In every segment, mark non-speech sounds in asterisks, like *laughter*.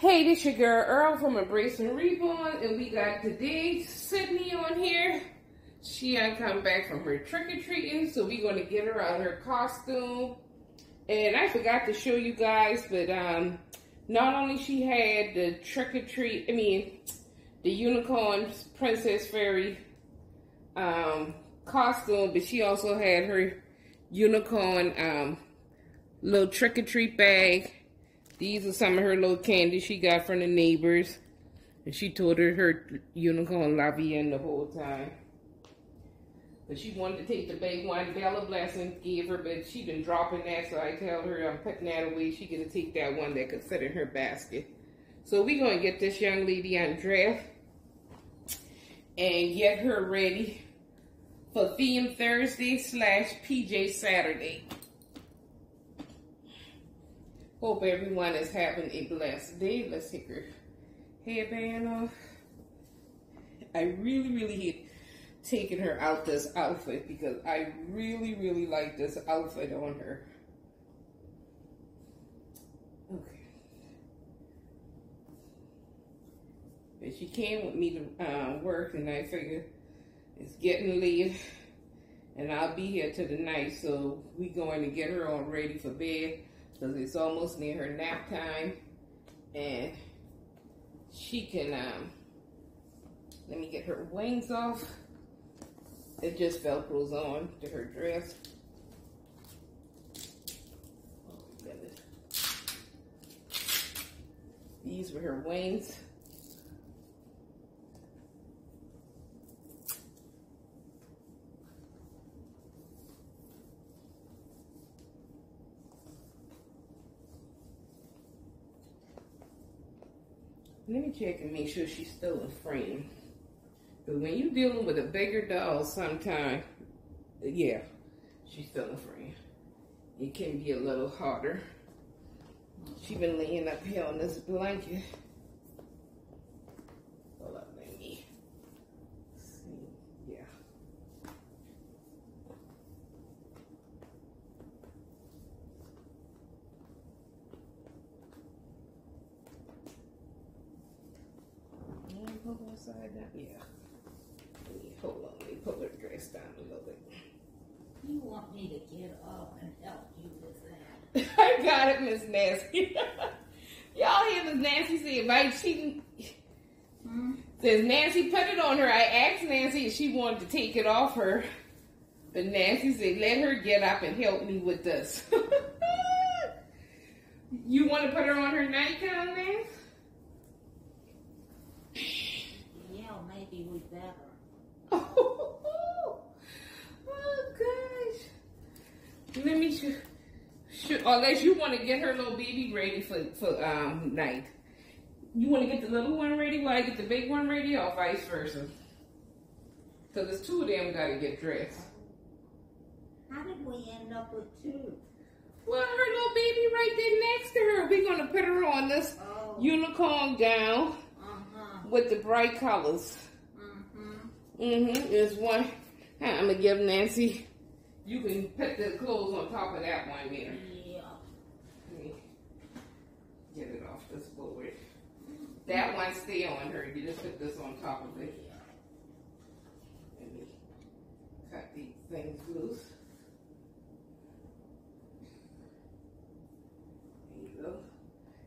Hey, this your girl Earl from Embracing Reborn, and we got today Sydney on here. She ain't come back from her trick-or-treating, so we're gonna get her out her costume. And I forgot to show you guys, but um, not only she had the trick-or-treat, I mean, the unicorn Princess Fairy um, costume, but she also had her unicorn um, little trick-or-treat bag these are some of her little candies she got from the neighbors. And she told her her unicorn lovey the whole time. But she wanted to take the big one Bella Blessing gave her, but she been dropping that, so I tell her I'm putting that away. She gonna take that one that could fit in her basket. So we gonna get this young lady undressed and get her ready for Theme Thursday slash PJ Saturday. Hope everyone is having a blessed day. Let's take her headband off. I really, really hate taking her out this outfit because I really, really like this outfit on her. Okay. But she came with me to uh, work and I figured it's getting late and I'll be here till the night so we going to get her all ready for bed because it's almost near her nap time. And she can um let me get her wings off. It just velcros on to her dress. Oh, these were her wings Let me check and make sure she's still in frame. But when you're dealing with a bigger doll sometimes, yeah, she's still in frame. It can be a little harder. She been laying up here on this blanket. Hold up, let me see. Yeah. Hold on side down. Yeah. Let me, hold on. Let me pull her dress down a little bit. You want me to get up and help you with that? I got it, Miss Nancy. *laughs* Y'all hear Miss Nancy say, right? She Hmm? says Nancy put it on her. I asked Nancy if she wanted to take it off her. But Nancy said, let her get up and help me with this. *laughs* you want to put her on her nightgown, Nancy? Yeah, maybe we better. *laughs* Oh, gosh. Let me show, show, unless you want to get her little baby ready for, for um night. You want to get the little one ready while I get the big one ready or vice versa? Because there's two of them got to get dressed. How did we end up with two? Well, her little baby right there next to her. We're going to put her on this Oh, unicorn gown uh-huh. with the bright colors. Mm-hmm. Mm-hmm. There's one. I'm gonna give Nancy. You can put the clothes on top of that one there. Yeah. Let me get it off this board. That one stay on her. You just put this on top of it. Let me cut these things loose. There you go.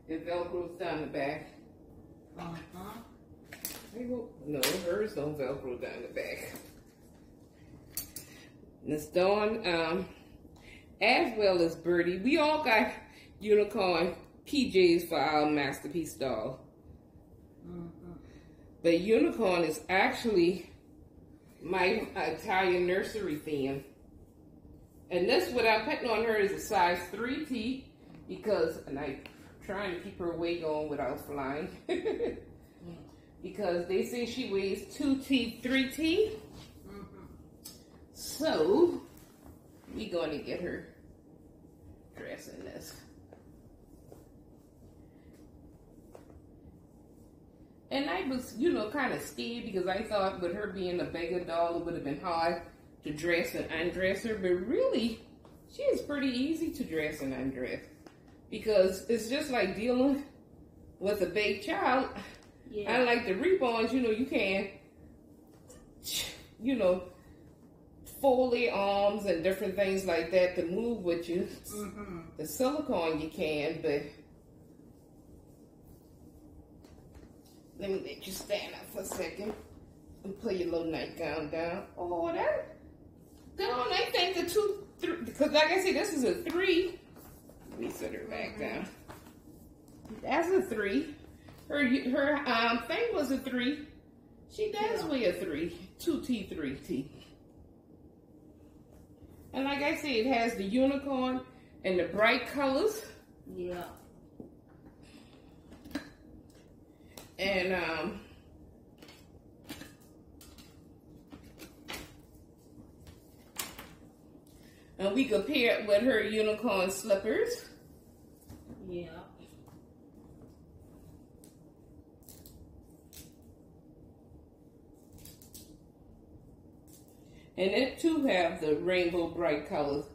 It velcros down the back. Uh-huh. No, hers don't velcro down the back. Miss Dawn, um, as well as Birdie, we all got unicorn PJs for our masterpiece doll. Mm-hmm. But unicorn is actually my Italian nursery theme. And this, what I'm putting on her is a size 3T because, and I'm trying to keep her weight on without flying. *laughs* because they say she weighs 2T, 3T. Mm-hmm. So, we going to get her dress in this. And I was, you know, kind of scared because I thought with her being a bigger doll, it would have been hard to dress and undress her. But really, she is pretty easy to dress and undress because it's just like dealing with a big child, Yeah. unlike the Reborns, you know, you can, you know, fold their arms and different things like that to move with you. mm-hmm. The silicone you can, but let me let you stand up for a second and put your little nightgown down. Oh, that girl, I think the two, three, because like I said, this is a three. Let me set her back down. That's a three. Her her um thing was a three. She does Yeah. weigh a three, two T, three T. And like I said, it has the unicorn and the bright colors. Yeah. And um and we compare it with her unicorn slippers. Yeah. And it too have the rainbow bright colors.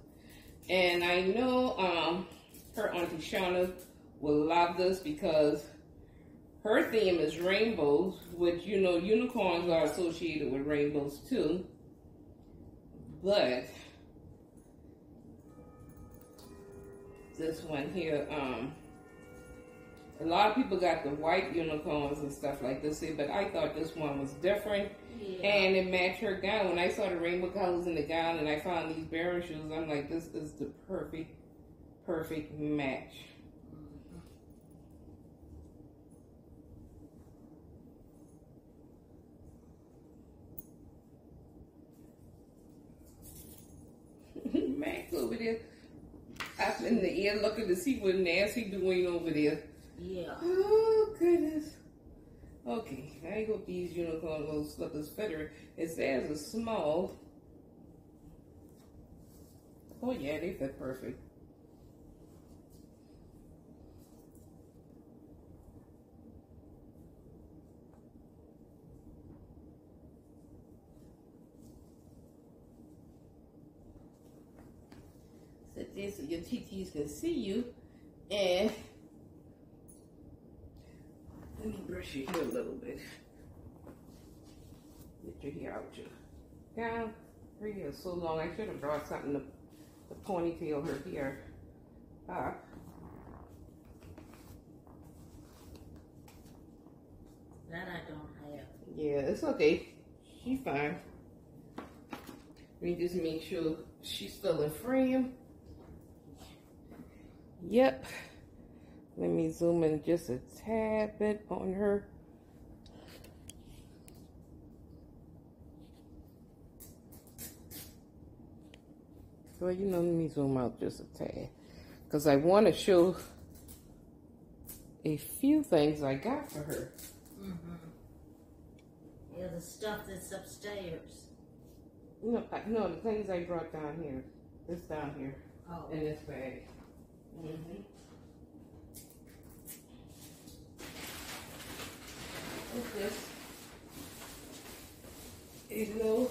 And I know um her auntie Shauna will love this because her theme is rainbows, which you know unicorns are associated with rainbows too. But this one here, um, a lot of people got the white unicorns and stuff like this here, but I thought this one was different Yeah. and it matched her gown. When I saw the rainbow colors in the gown and I found these Baron shoes, I'm like, this is the perfect, perfect match. Max over there up in the air looking to see what Nancy doing over there. yeah. Oh goodness. Okay, I hope these unicorn little slippers fit her. It says a small. Oh yeah, they fit perfect. Sit there so your TTs can see you. And let me brush your hair a little bit. Get your hair out your gown. Her hair is so long. I should have brought something to, to ponytail her hair up. That I don't have. Yeah, it's okay. She's fine. Let me just make sure she's still in frame. Yep. Let me zoom in just a tad bit on her. Well, you know, let me zoom out just a tad. Because I want to show a few things I got for her. Mm-hmm. Yeah, the stuff that's upstairs. No, no, the things I brought down here. This down here Oh. in this bag. This? A little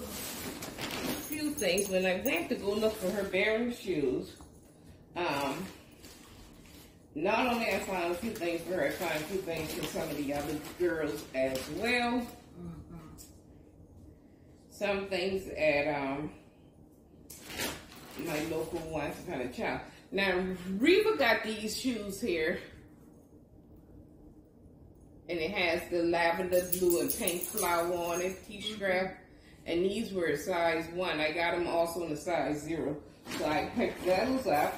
few things. When I went to go look for her Baron shoes, um, not only I found a few things for her, I found a few things for some of the other girls as well. Mm-hmm. some things at um my local Once Upon a Child. Now Reva got these shoes here. And it has the lavender blue and pink flower on it, T-strap. Mm-hmm. And these were a size one. I got them also in a size zero. So I picked those up.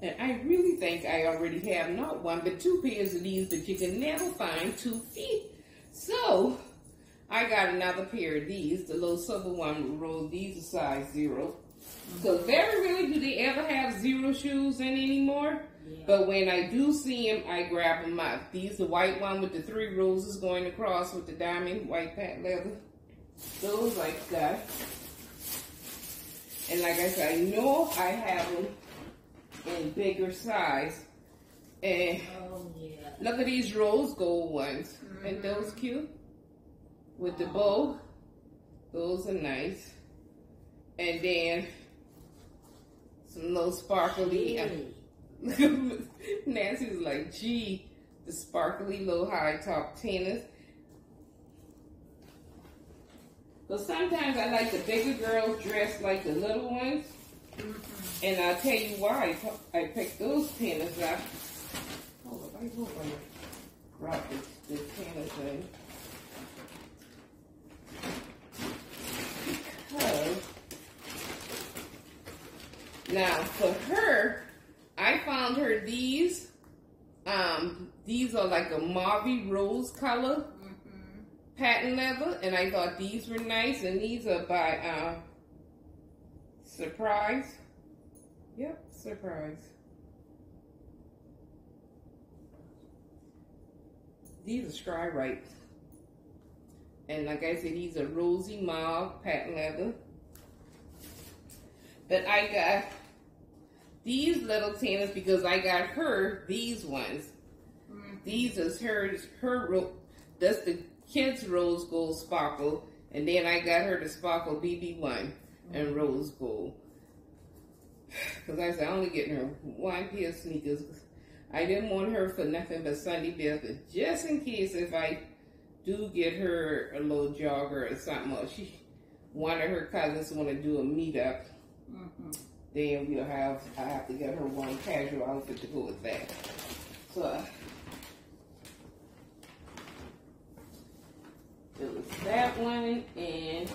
And I really think I already have not one, but two pairs of these, that you can never find two feet. So I got another pair of these, the little silver one rolled. These are size zero. So very rarely do they ever have zero shoes in anymore. Yeah. But when I do see them, I grab them up. These the white one with the three roses going across with the diamond white patent leather. Those I got. And like I said, I know I have them in bigger size. And Oh yeah. Look at these rose gold ones. Ain't mm-hmm. those cute? With the bow. Those are nice. And then some little sparkly. Really? *laughs* Nancy was like, gee, the sparkly low high top tennis. But sometimes I like the bigger girls dressed like the little ones. Mm-hmm. And I'll tell you why I picked those tennis up. Hold up, I hope I brought this, this tennis in. Because now for her, I found her these. Um, these are like a mauve rose color mm-hmm. patent leather, and I thought these were nice. And these are by uh, Surprise. Yep, Surprise. These are Stride Rite. And like I said, these are rosy mauve patent leather. But I got these little tennis because I got her these ones. Mm-hmm. These is hers, her, that's the kids rose gold sparkle. And then I got her the sparkle BB1 mm-hmm. and rose gold. *sighs* Because I said, I only getting her one pair of sneakers. I didn't want her for nothing but Sunday best, but just in case if I do get her a little jogger or something, or she, one of her cousins want to do a meetup, mm-hmm. Then we'll have, I have to get her one casual outfit to go with that. So, it was that one and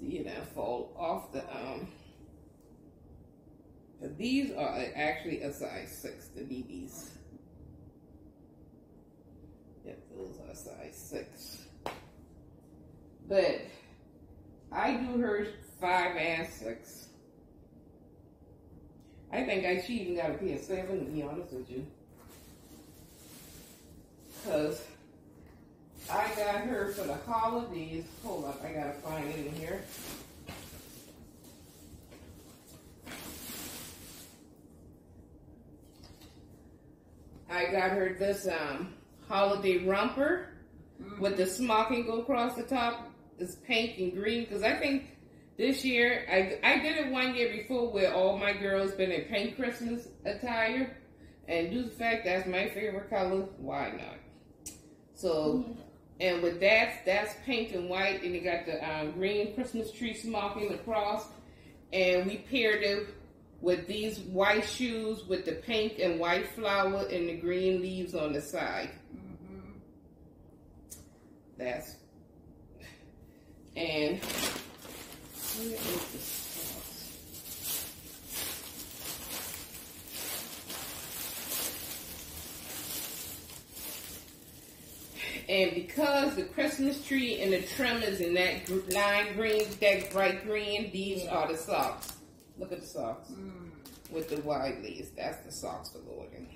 see it now fall off the um these are actually a size six the BBs those are size six. But I do her five and six. I think I she even got a pair seven to be honest with you. Cause I got her for the holidays. Hold up, I gotta find it in here. I got her this um holiday romper mm-hmm. with the smocking go across the top. is pink and green because I think this year I I did it one year before where all my girls been in pink Christmas attire, and due to the fact that's my favorite color, why not? So. Mm-hmm. And with that, that's pink and white, and it got the um, green Christmas tree smocking across. And we paired it with these white shoes with the pink and white flower and the green leaves on the side. That's and where is the sauce? And because the Christmas tree and the trim is in that lime green, that bright green, these yeah. are the socks. Look at the socks mm. with the wide leaves. That's the socks for Gordon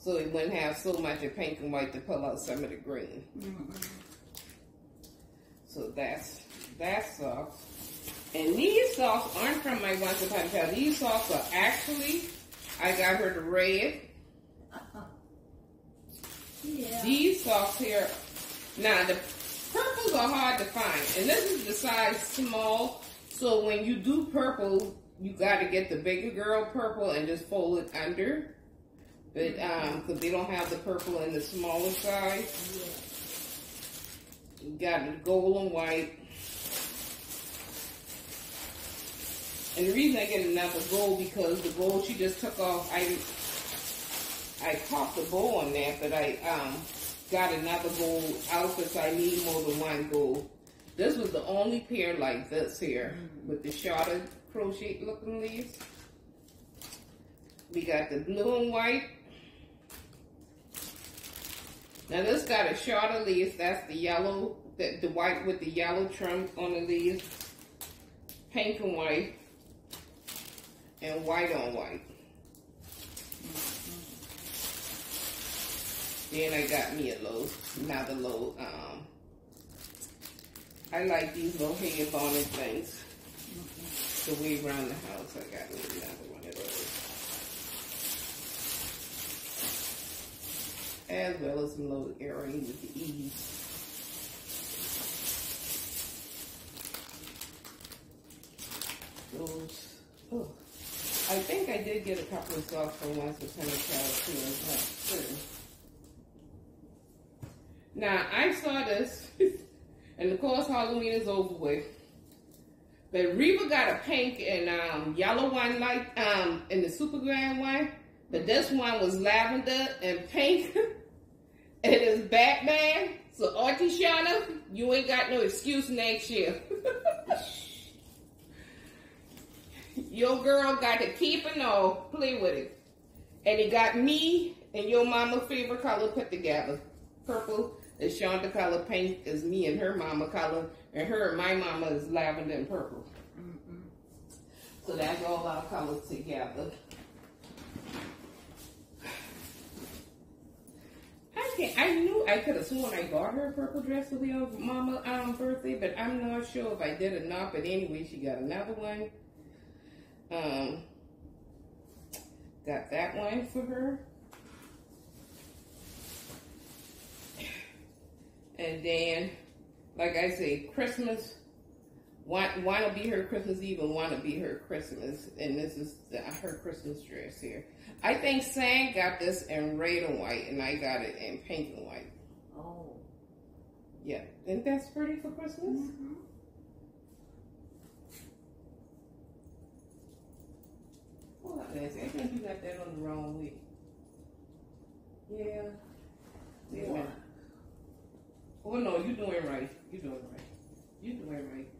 so it wouldn't have so much of pink and white to pull out some of the green. Mm-hmm. So that's that socks. And these socks aren't from my Once Upon a Time. These socks are actually, I got her the red. Uh-huh. Yeah. These socks here, now the purples are hard to find. And this is the size small. So when you do purple, you got to get the bigger girl purple and just fold it under. But um, because they don't have the purple in the smaller size. You got the gold and white. And the reason I get another gold because the gold she just took off, I I caught the bow on that, but I um got another gold outfit, so I need more than one gold. This was the only pair like this here with the shorter crochet looking leaves. We got the blue and white now this got a shorter leaves. That's the yellow, the, the white with the yellow trim on the leaves. Pink and white. And white on white. Then I got me a little, another little, um, I like these little head bonnet things. The way around the house, I got me another as well as some little earring with the E's. Those, oh. I think I did get a couple of socks from once with Tony Cow too, I'm not. Now, I saw this, *laughs* and of course Halloween is over with. But Reba got a pink and um, yellow one like um, in the super grand one. But this one was lavender and pink. *laughs* and it's Batman. So Auntie Shauna, you ain't got no excuse next year. *laughs* your girl got to keep it all, play with it. And it got me and your mama favorite color put together. Purple is Shonda color, pink is me and her mama color, and her and my mama is lavender and purple. Mm-mm. So that's all our colors together. I can't, I knew I could have sworn I got her a purple dress for the old mama um, birthday, but I'm not sure if I did or not. But anyway, she got another one. Um, got that one for her. And then, like I say, Christmas. Want, want to be her Christmas Eve and want to be her Christmas. And this is the, her Christmas dress here. I think Sam got this in red and white, and I got it in pink and white. Oh. Yeah, isn't that pretty for Christmas? Mhm. Hold on, Nancy. I think you got that on the wrong week. Yeah. A. Oh no, you're doing right. You're doing right. You're doing right.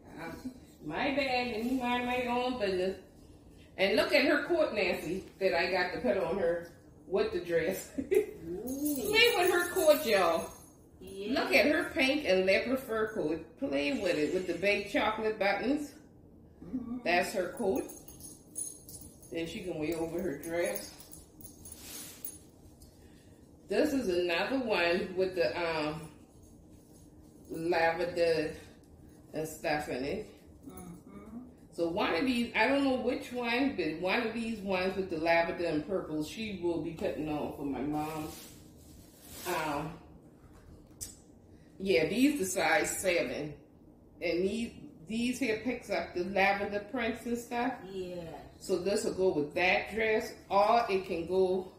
My bad, and you mind my own business. And look at her coat, Nancy, that I got to put on her with the dress. Play with her coat, y'all. Yeah. Look at her pink and leopard fur coat. Play with it with the baked chocolate buttons. Mhm. That's her coat. Then she can wear over her dress. This is another one with the um lavender and stuff in it. So one of these, I don't know which one, but one of these ones with the lavender and purple, she will be putting on for my mom. Um, yeah, these the size seven, and these these here picks up the lavender prints and stuff. Yeah. So this will go with that dress, or it can go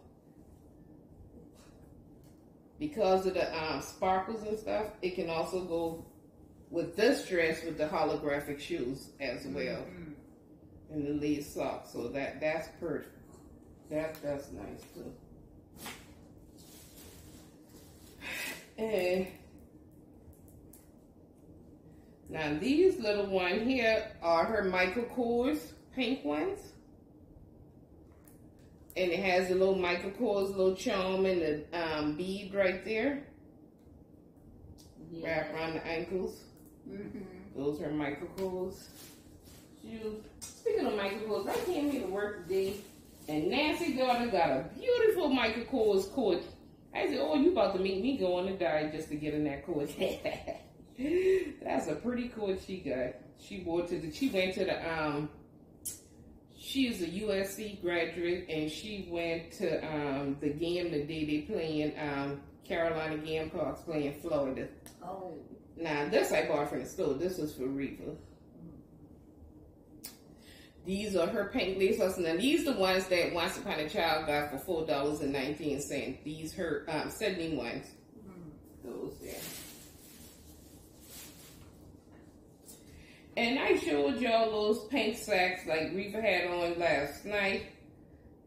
because of the um, sparkles and stuff. It can also go with this dress with the holographic shoes as well Mhm. and the lace socks. So that that's perfect. That that's nice too. And now these little one here are her Michael Kors pink ones. And it has a little Michael Kors little charm and the um, bead right there, Yeah. wrapped around the ankles. Mhm. Those are shoes. Speaking of Kors, I came here to work today, and Nancy daughter got a beautiful Kors coat. I said, "Oh, you about to make me go on a diet just to get in that coat?" *laughs* That's a pretty coat she got. She wore to the. She went to the. Um, she is a USC graduate, and she went to um, the game the day they playing um, Carolina Gamecocks playing Florida. Oh. Now, this I bought from the store. This is for Reva. These are her pink lace husks. Now, these the ones that Once Upon a Child got for four dollars and nineteen cents. These her um, seventy ones. Mhm. Those there. And I showed y'all those pink sacks like Reva had on last night.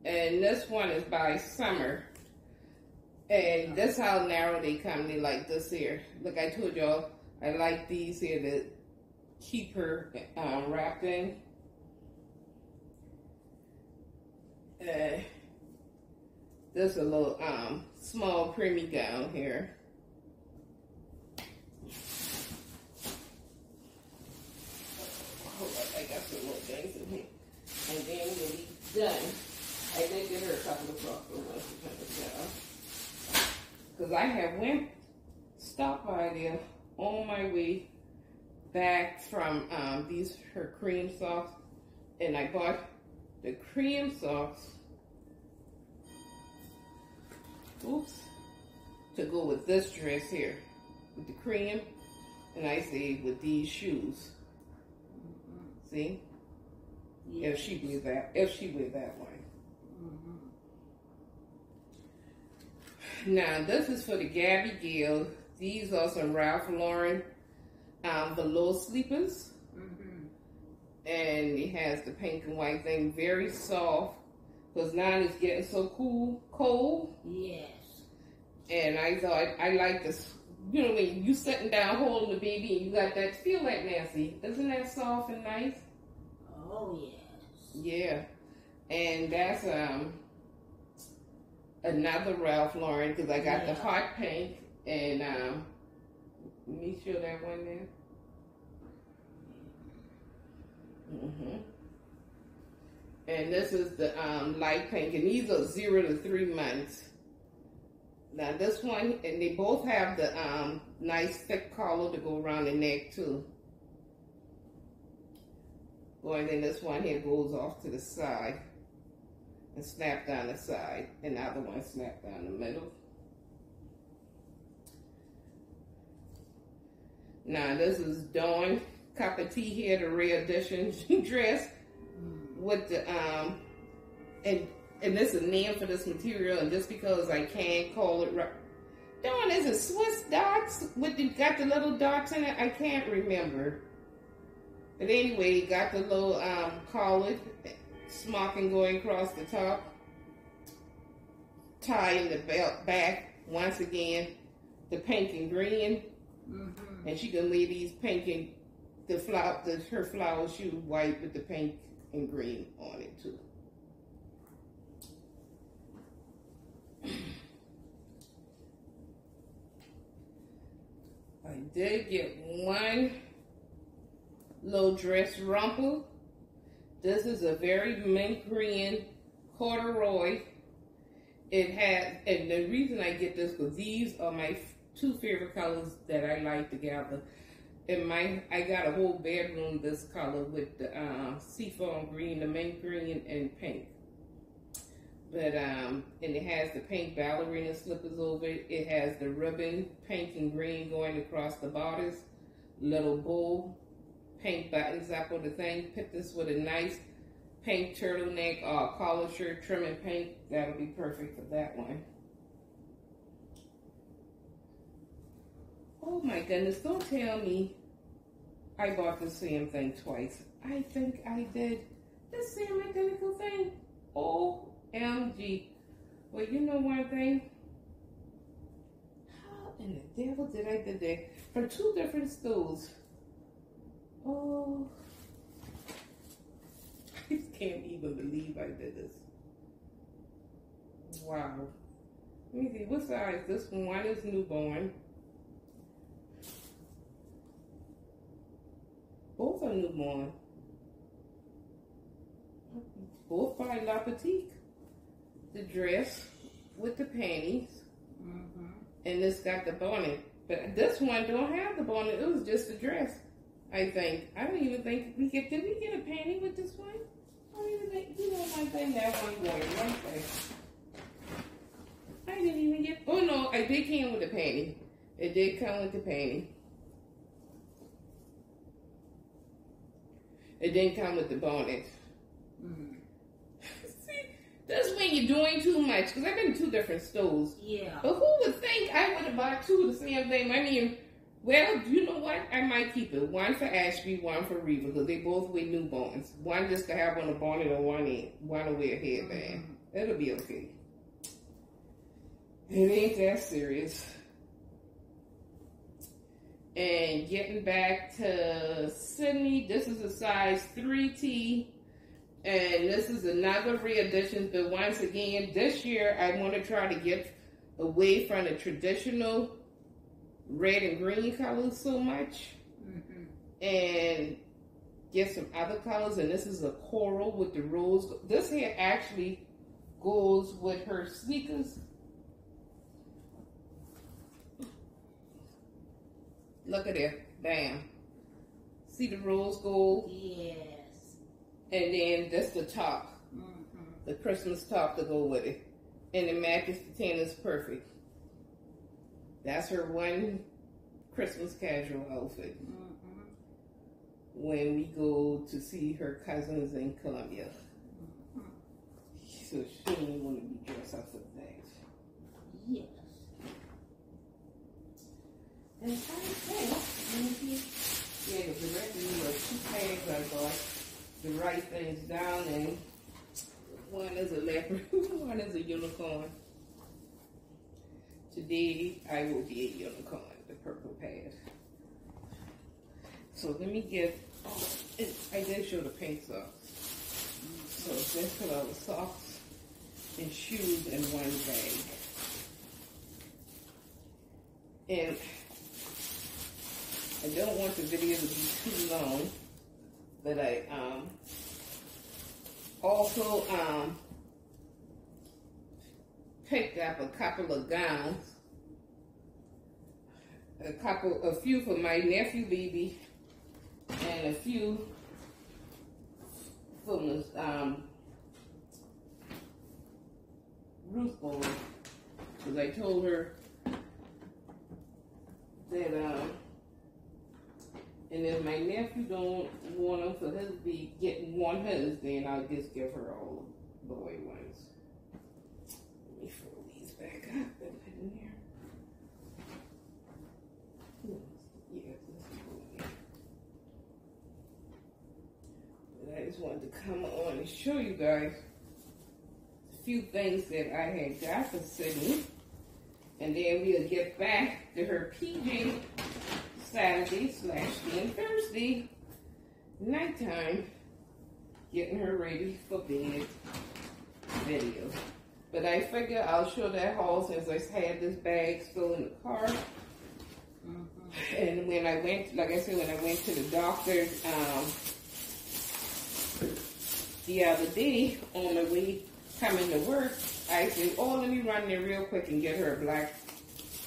And this one is by Summer. And that's how narrow they come. They like this here. Like I told y'all, I like these here to keep her um, wrapped in. Uh, this a little um, small preemie gown here. I got some more things in here. And then we'll done. I did get her a couple of for once to kind of. Because I have went, stopped by there on my way back from um, these, her cream socks. And I bought the cream socks. Oops. To go with this dress here. With the cream. And I say with these shoes. See? if she wear that if she wear that one. Mhm. Now this is for the Gabby Gill. These are some Ralph Lauren um, velour sleepers, Mhm. and it has the pink and white thing, very soft. Because now it's getting so cool, cold, Yes. and I thought I like this. You know, when you sitting down holding the baby and you got that feel that Nancy, isn't that soft and nice? Oh yes. Yeah, and that's um another Ralph Lauren because I got the Yeah. hot pink and um let me show that one there. hmm And this is the um, light pink, and these are zero to three months. Now this one, and they both have the um, nice thick collar to go around the neck too. Well, and then this one here goes off to the side and snap down the side, and the other one snap down the middle. Now this is Dawn Cup of Tea here, the rare edition *laughs* dress Mm. with the um, and and this is a name for this material, and just because I can't call it right. Dawn, is it Swiss dots with the got the little dots in it? I can't remember. But anyway, got the little um collar, smocking going across the top, tie in the belt back. Once again, the pink and green, Mhm. And she can lay these pink and the flower, the her flower shoe white with the pink and green on it too. I did get one little dress rumple. This is a very mint green corduroy. It has, and the reason I get this because these are my two favorite colors that I like together. In my, I got a whole bedroom this color with the uh, seafoam green, the mint green, and pink. But um, and it has the pink ballerina slippers over it. It has the ribbon, pink and green going across the bodice. Little bow, pink buttons up on the thing. Put this with a nice pink turtleneck or collar shirt, trim and pink. That'll be perfect for that one. Oh my goodness, don't tell me I bought the same thing twice. I think I did the same identical thing. OMG. Well, you know one thing? How in the devil did I do that? From two different stores. Oh. *laughs* I can't even believe I did this. Wow. Let me see, what size? This one is newborn. Both are newborn. Both by La Petite. The dress with the panties, Mhm. and this got the bonnet. But this one don't have the bonnet. It was just a dress. I think. I don't even think we get. Did we get a panty with this one? I don't even think. You know one thing that one going right there. I didn't even get. Oh no, I did come with the panty. It did come with the panty. It didn't come with the bonnet. Mm. See, that's when you're doing too much. Because I've been to two different stores. Yeah. But who would think I would have bought two of the same thing? I mean, well, you know what? I might keep it. One for Ashby, one for Reva, because they both wear newborns. One just to have on a bonnet and one in, one to wear a headband. It'll be okay. It ain't that serious. And getting back to Sydney, this is a size 3T. And this is another re-edition, but once again, this year I want to try to get away from the traditional red and green colors so much Mhm. and get some other colors. And this is a coral with the rose. This hair actually goes with her sneakers. Look at it. Bam. See the rose gold? Yes. And then that's the top. Mhm. the Christmas top to go with it. And the matches the tan is perfect. That's her one Christmas casual outfit. Mhm. when we go to see her cousins in Columbia. So she didn't want to be dressed up for that. Yes. And I think, yeah, the rest of two I bought to write things down, and one is a leopard, one is a unicorn. Today I will be a unicorn, the purple pad. So let me get, I did show the pink socks. So let's put all the socks and shoes in one bag. And I don't want the video to be too long, but I um, also um, picked up a couple of gowns, a couple, a few for my nephew Bibi, and a few for Miss um, Ruth because I told her that um, and if my nephew don't want them for his be getting one his, then I'll just give her all the boy ones. Let me fold these back up and put in there. I just wanted to come on and show you guys a few things that I had got for Sydney. And then we'll get back to her PJ Saturday slash then Thursday nighttime getting her ready for bed video. But I figure I'll show that haul since I had this bag still in the car. Mm-hmm. And when I went, like I said, when I went to the doctor um, the other day on the way coming to work, I said, oh, let me run there real quick and get her black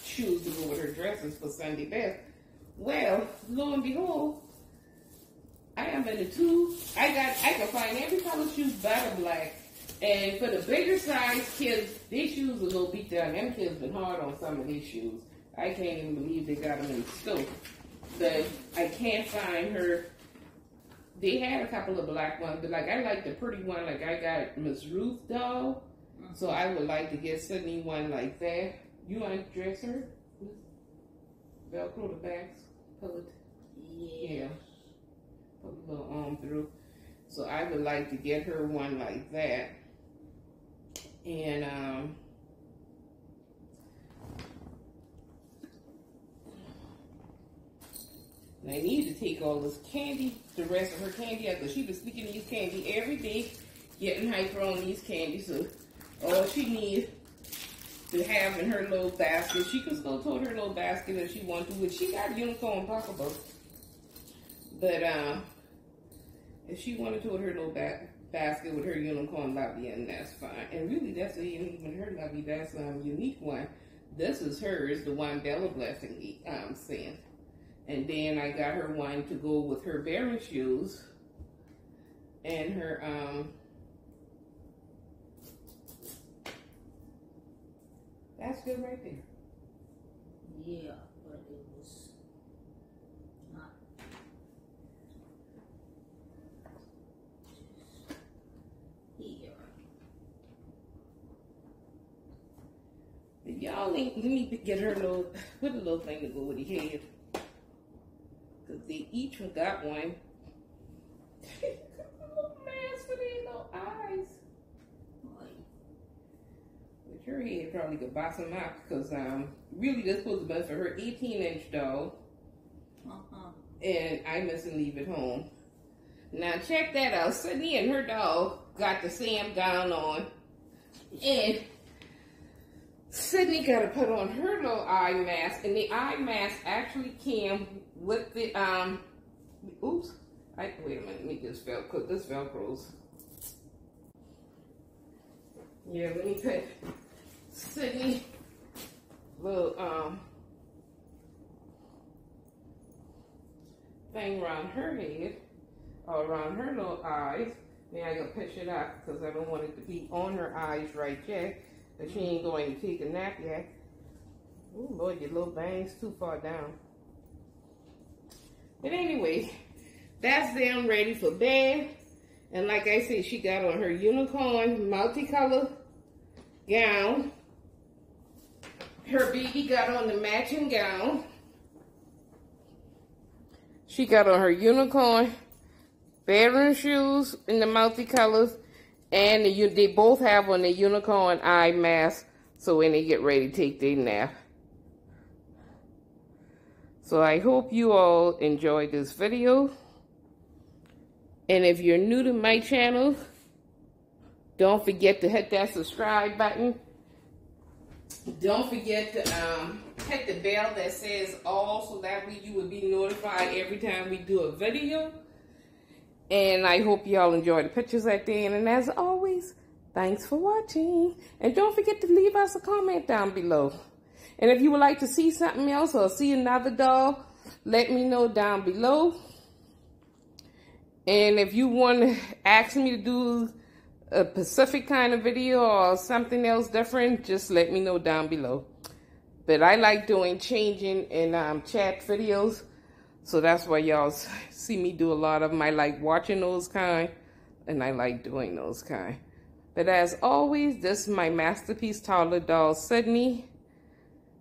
shoes to go with her dresses for Sunday best. Well, lo and behold, I am in the two. I got, I can find every color shoes but the black. And for the bigger size kids, these shoes a little beat down. Them kids been hard on some of these shoes. I can't even believe they got them in the store. But I can't find her. They had a couple of black ones, but like I like the pretty one. Like I got Miss Ruth doll, so I would like to get Sydney one like that. You want to dress her? Velcro the backs, Yes. Yeah. Put a little arm through. So I would like to get her one like that. And um and I need to take all this candy, the rest of her candy out, because she was sneaking these candy every day, getting hyper on these candies. So all she needs to have in her little basket, she can still tote her little basket if she wants to, which she got unicorn pocketbooks. But um, if she wanted to with her little ba- basket with her unicorn lovey, and that's fine. And really, that's not even her lovey. That's a um, unique one. This is hers, the one Bella Blessing um, sent. And then I got her one to go with her bearing shoes and her um. That's good right there. Yeah, but it was not. Here. Y'all ain't, let me get her a little, put a little thing to go with the head. Cause they each got one. little mask for these little eyes. Like, With her head probably could buy some out because um really this was the best for her 18 inch doll. uh-huh. and I mustn't leave it home. Now check that out. Sydney and her dog got the same gown on and Sydney got to put on her little eye mask, and the eye mask actually came with the um. Oops! I wait a minute. Let me just velcro. This velcros. Yeah, let me put Sydney little um thing around her head or around her little eyes. Then I gotta push it up because I don't want it to be on her eyes right yet. But she ain't going to take a nap yet. Oh Lord, your little bangs too far down. But anyway, that's them ready for bed. And like I said, she got on her unicorn multicolor gown. Her baby got on the matching gown. She got on her unicorn bedroom shoes in the multicolors. And the, they both have on the unicorn eye mask. So when they get ready to take their nap. So I hope you all enjoyed this video. And if you're new to my channel, don't forget to hit that subscribe button. Don't forget to um, hit the bell that says all so that way you will be notified every time we do a video. And I hope y'all enjoy the pictures at the end. And as always, thanks for watching. And don't forget to leave us a comment down below. And if you would like to see something else or see another doll, let me know down below. And if you want to ask me to do a Pacific kind of video or something else different, just let me know down below. But I like doing changing and um, chat videos. So that's why y'all *laughs* see me do a lot of them. I like watching those kind and I like doing those kind. But as always, this is my masterpiece toddler doll, Sydney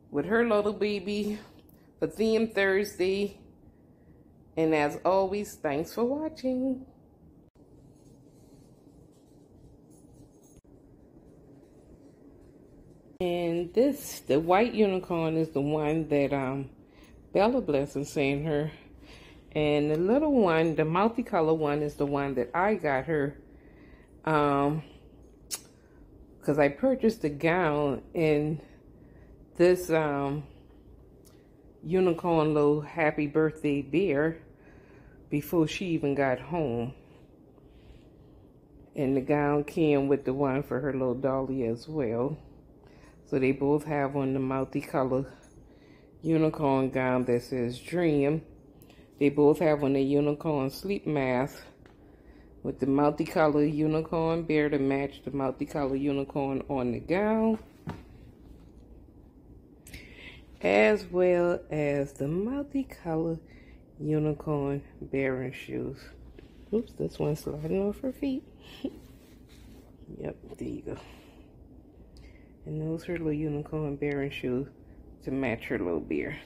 with her little baby for Theme Thursday. And as always, thanks for watching. And this, the white unicorn is the one that um, Bella Blessing sent her. And the little one, the multicolor one, is the one that I got her. Um, because I purchased a gown and this um, unicorn little happy birthday bear before she even got home. And the gown came with the one for her little dolly as well. So they both have on the multicolor unicorn gown that says Dream. They both have on the unicorn sleep mask with the multicolor unicorn bear to match the multicolor unicorn on the gown as well as the multicolor unicorn bearing shoes. Oops, this one's sliding off her feet. *laughs* yep, there you go. And those are little unicorn bearing shoes to match her little beer.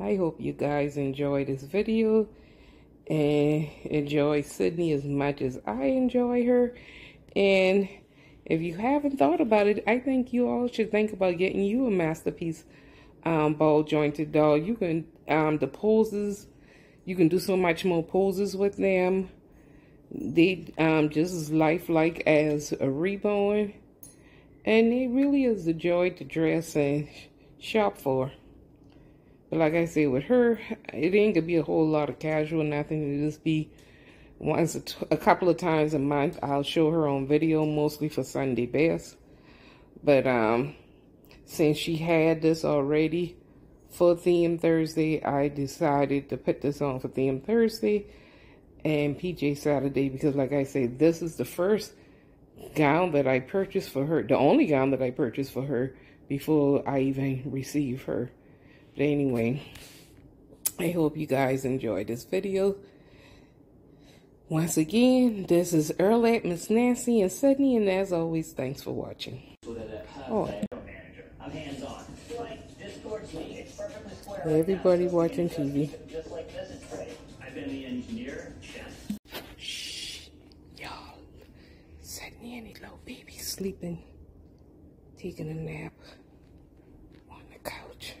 I hope you guys enjoy this video and enjoy Sydney as much as I enjoy her. And if you haven't thought about it, I think you all should think about getting you a masterpiece um, ball jointed doll. You can, um, the poses, you can do so much more poses with them. They um, just as lifelike as a reborn. And it really is a joy to dress and shop for. But like I said, with her, it ain't gonna be a whole lot of casual, nothing. It'll just be once a, a couple of times a month. I'll show her on video, mostly for Sunday best. But um, since she had this already for Theme Thursday, I decided to put this on for Theme Thursday and PJ Saturday because, like I said, this is the first gown that I purchased for her, the only gown that I purchased for her before I even received her. But anyway, I hope you guys enjoyed this video. Once again, this is Earlette, Miss Nancy, and Sydney, and as always, thanks for watching. Oh. Everybody watching TV. Sleeping, taking a nap on the couch.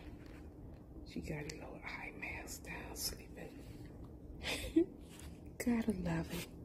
She got a little eye mask down, sleeping. *laughs* Gotta love it.